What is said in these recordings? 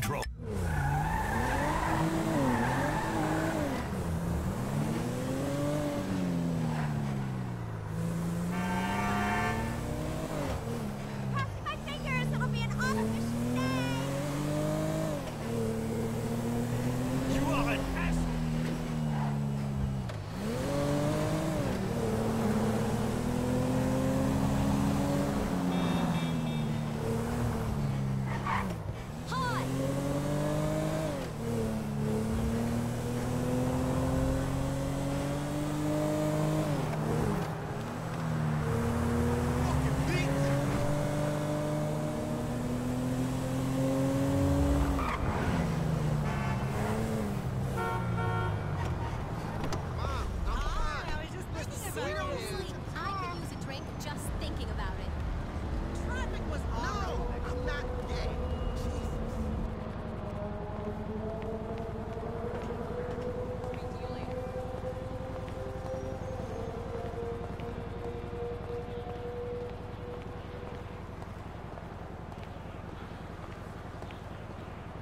control. Crossing my fingers, it'll be an unofficial day. You are an asshole. Hi. Seriously, I could use a drink just thinking about it. Traffic was No, I'm not gay. Jesus.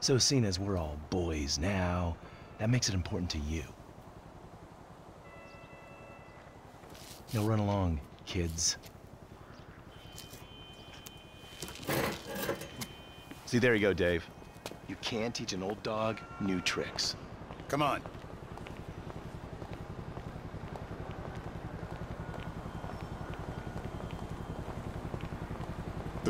So seeing as we're all boys now, that makes it important to you. Now run along, kids. See, there you go, Dave. You can't teach an old dog new tricks. Come on.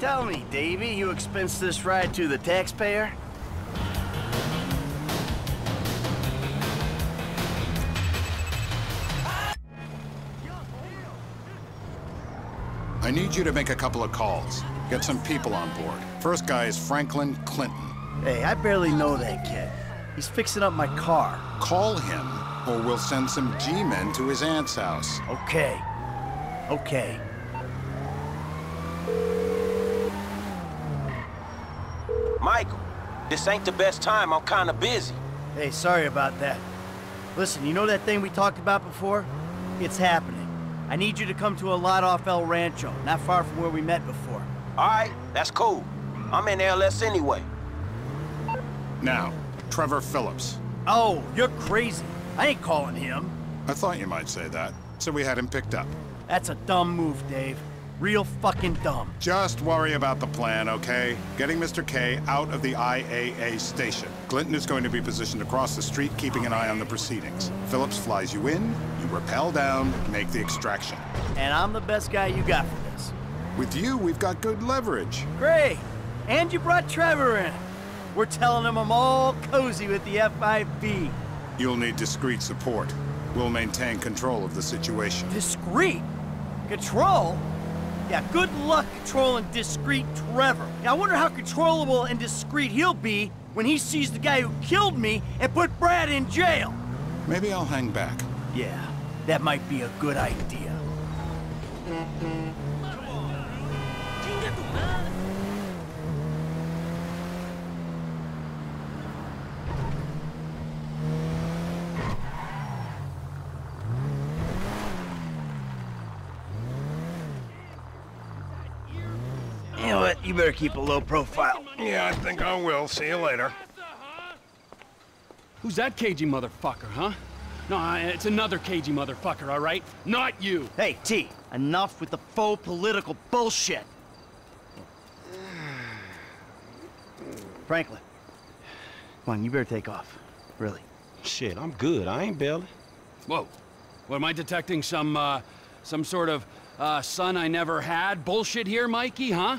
Tell me, Davy, you expense this ride to the taxpayer? I need you to make a couple of calls. Get some people on board. First guy is Franklin Clinton. Hey, I barely know that kid. He's fixing up my car. Call him, or we'll send some G-men to his aunt's house. Okay. Okay. Michael, this ain't the best time. I'm kinda busy. Hey, sorry about that. Listen, you know that thing we talked about before? It's happening. I need you to come to a lot off El Rancho, not far from where we met before. All right, that's cool. I'm in LS anyway. Now, Trevor Phillips. Oh, you're crazy. I ain't calling him. I thought you might say that, so we had him picked up. That's a dumb move, Dave. Real fucking dumb. Just worry about the plan, okay? Getting Mr. K out of the IAA station. Clinton is going to be positioned across the street, keeping an eye on the proceedings. Phillips flies you in, you rappel down, make the extraction. And I'm the best guy you got for this. With you, we've got good leverage. Great. And you brought Trevor in. We're telling him I'm all cozy with the FIB. You'll need discreet support. We'll maintain control of the situation. Discreet? Control? Yeah, good luck controlling discreet Trevor. Yeah, I wonder how controllable and discreet he'll be when he sees the guy who killed me and put Brad in jail. Maybe I'll hang back. Yeah, that might be a good idea. You know what? You better keep a low profile. Yeah, I think I will. See you later. Who's that cagey motherfucker, huh? No, it's another cagey motherfucker, all right? Not you. Hey, T, enough with the faux political bullshit. Franklin, come on, you better take off. Really. Shit, I'm good. I ain't bailing. Whoa. What, am I detecting some, uh, some sort of, uh, son I never had bullshit here, Mikey, huh?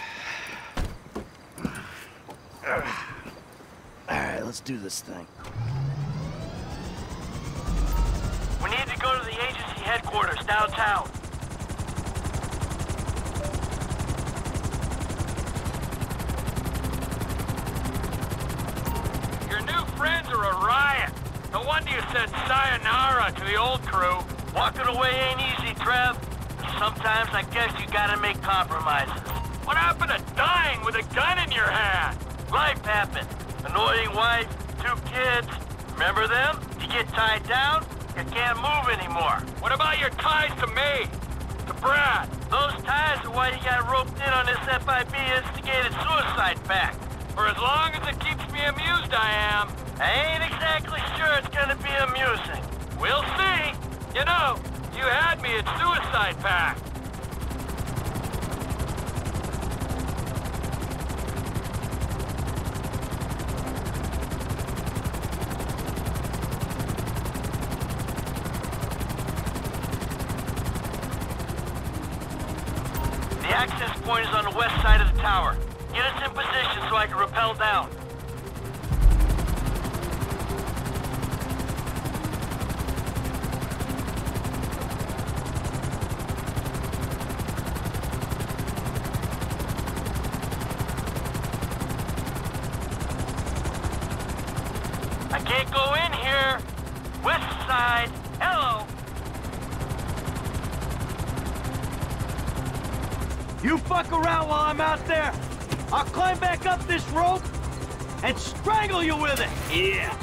All right, let's do this thing. We need to go to the agency headquarters downtown. Your new friends are a riot. No wonder you said sayonara to the old crew. Walking away ain't easy, Trev. Sometimes I guess you gotta make compromises. What happened to dying with a gun in your hand? Life happened. Annoying wife, two kids. Remember them? You get tied down, you can't move anymore. What about your ties to me? To Brad? Those ties are why you got roped in on this FIB instigated suicide pact. For as long as it keeps me amused, I am. I ain't exactly sure it's gonna be amusing. We'll see. You know, you had me at suicide pact. The access point is on the west side of the tower. Get us in position so I can rappel down. I can't go in here. West side. Hello. You fuck around while I'm out there. I'll climb back up this rope and strangle you with it. Yeah.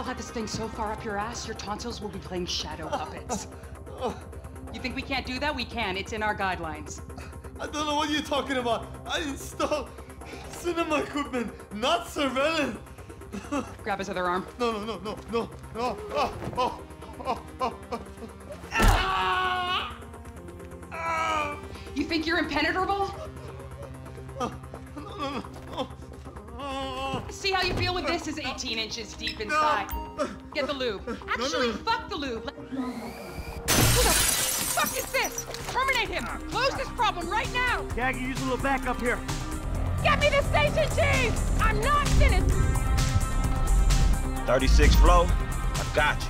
I'll have this thing so far up your ass, your tonsils will be playing shadow puppets. Oh. You think we can't do that? We can. It's in our guidelines. I don't know what you're talking about. I installed cinema equipment, not surveillance. Grab his other arm. No, no, no, no, no, no. Oh, oh, oh, oh, oh. You think you're impenetrable? See how you feel when this is 18 inches deep inside. Get the lube. Actually, fuck the lube. Let- Who the fuck is this? Terminate him! Close this problem right now! Yeah, I can use a little backup here. Get me the station chief! I'm not finished! 36 flow, I got you.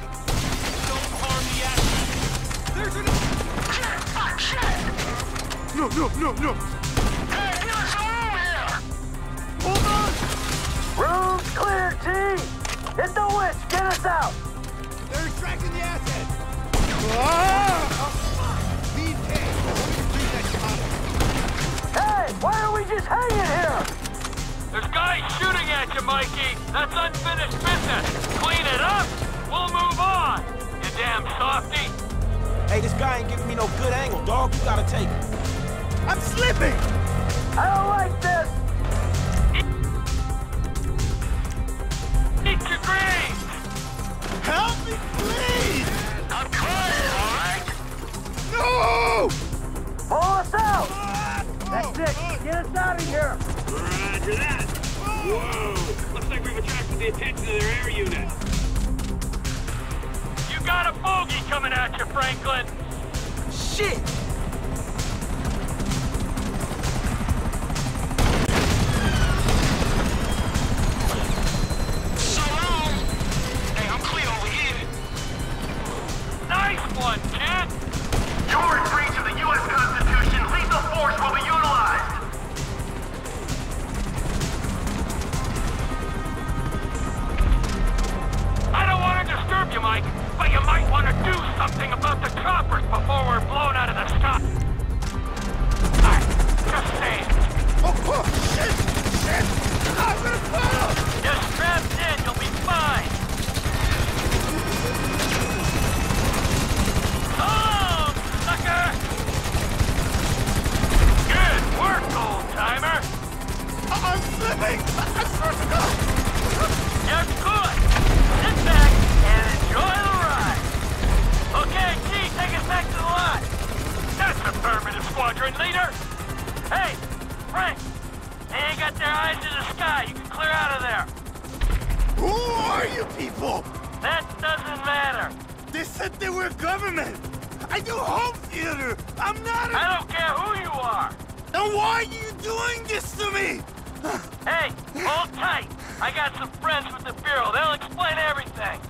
Ah, no, no, no, no. Room's clear, T! Hit the witch, get us out! They're extracting the asset. Hey, why are we just hanging here? There's guys shooting at you, Mikey. That's unfinished business. Clean it up. We'll move on. You damn softy. Hey, this guy ain't giving me no good angle, dog. You gotta take it. I'm slipping. I don't like this! Greens. Help me, please. I'm trying, all right? No! Pull us out! That's it! Get us out of here! Roger that. Whoa. Looks like we've attracted the attention of their air unit. You got a bogey coming at you, Franklin. Shit! I'm! To God! You're good. Sit back and enjoy the ride. Okay, take us back to the lot. That's squadron leader. Hey, Frank, they ain't got their eyes in the sky. You can clear out of there. Who are you people? That doesn't matter. They said they were government. I do home theater. I'm not. I don't care who you are. Then why are you doing this to me? Hey, hold tight. I got some friends with the Bureau. They'll explain everything.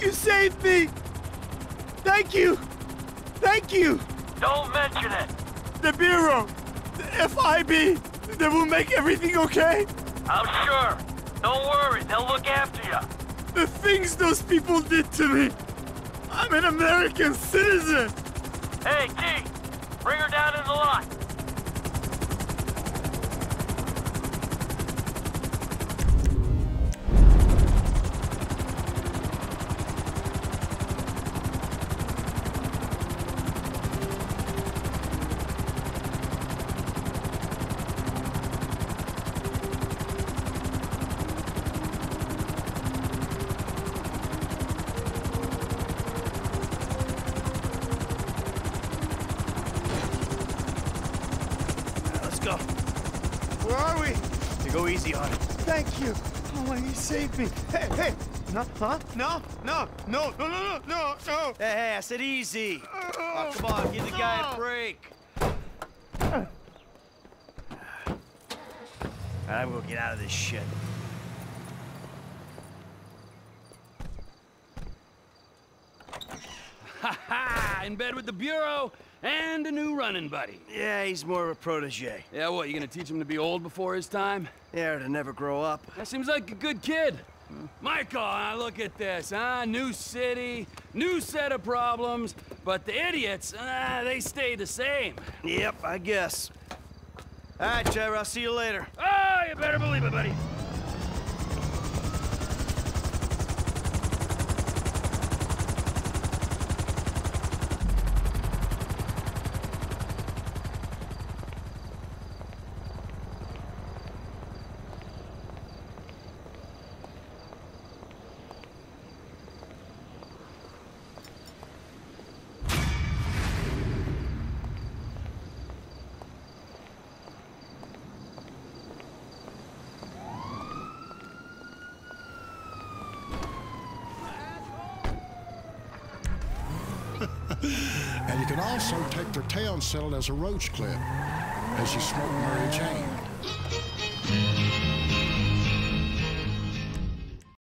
You saved me. Thank you. Thank you. Don't mention it. The Bureau. The FIB. They will make everything okay. I'm sure. Don't worry. They'll look after you. The things those people did to me. I'm an American citizen. Hey, T, bring her down in the lot. Thank you. Oh, he saved me. Hey, hey. No, huh? No, no, no, no, no, no, no, no. Hey, hey, I said easy. Oh, come on, give the guy a break. Right, we'll get out of this shit. Ha ha! In bed with the Bureau and a new running buddy. Yeah, he's more of a protege. Yeah, what, you gonna teach him to be old before his time? Yeah, to never grow up. That seems like a good kid. Michael, uh, look at this, huh? New city, new set of problems, but the idiots, ah, they stay the same. Yep, I guess. All right, Trevor, I'll see you later. Oh, you better believe it, buddy. and you can also take their tail and as a roach clip as you smoke Mary Jane.